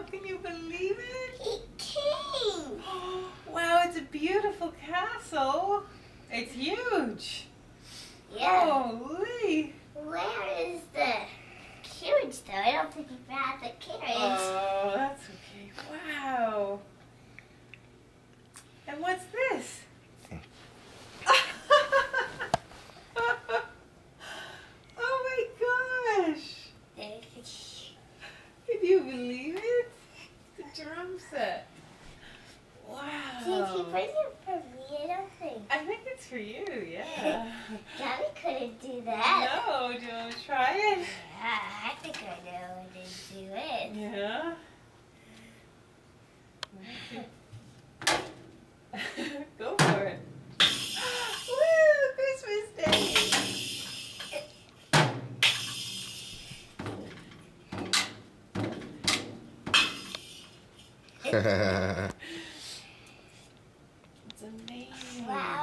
Wow, can you believe it? It came! wow, it's a beautiful castle. It's huge. Yeah. Holy. Where is the carriage though? I don't think you found the carriage. Uh, drum set. Wow. Did he bring it for me? I don't think. I think it's for you, yeah. Gabby couldn't do that. No, do you want to try it? Yeah, I think I know how to do it. Yeah. it's amazing. Wow.